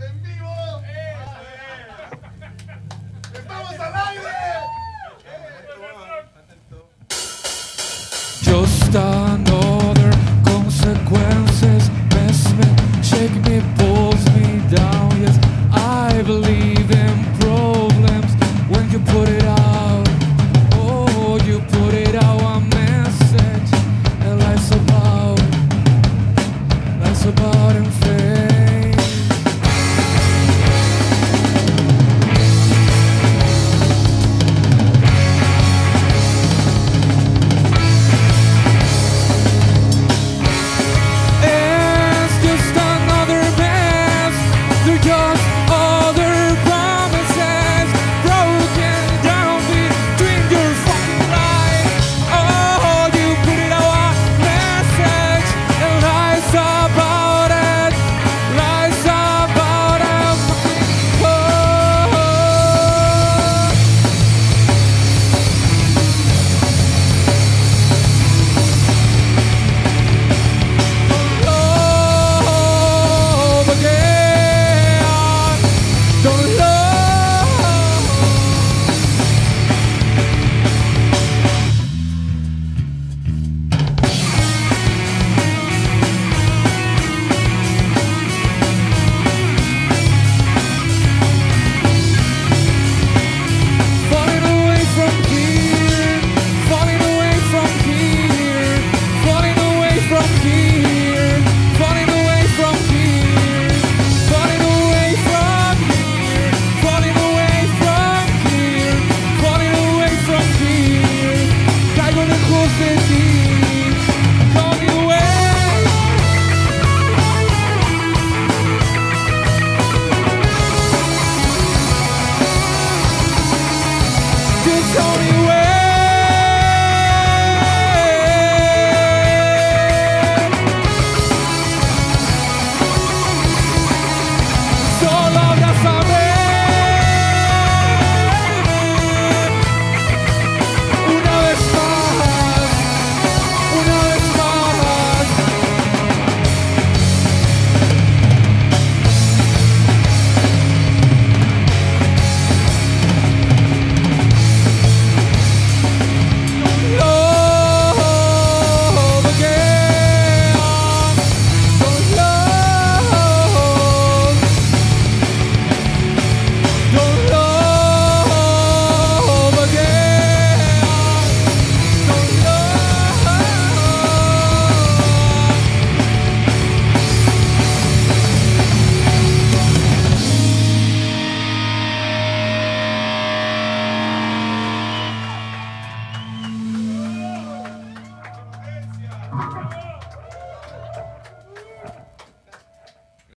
en vivo. ¡Estamos al aire! Just another consequences mess me, shake me, pulls me down. Yes, I believe in problems when you put it out. Oh, you put it out a message, and life's about, life's about.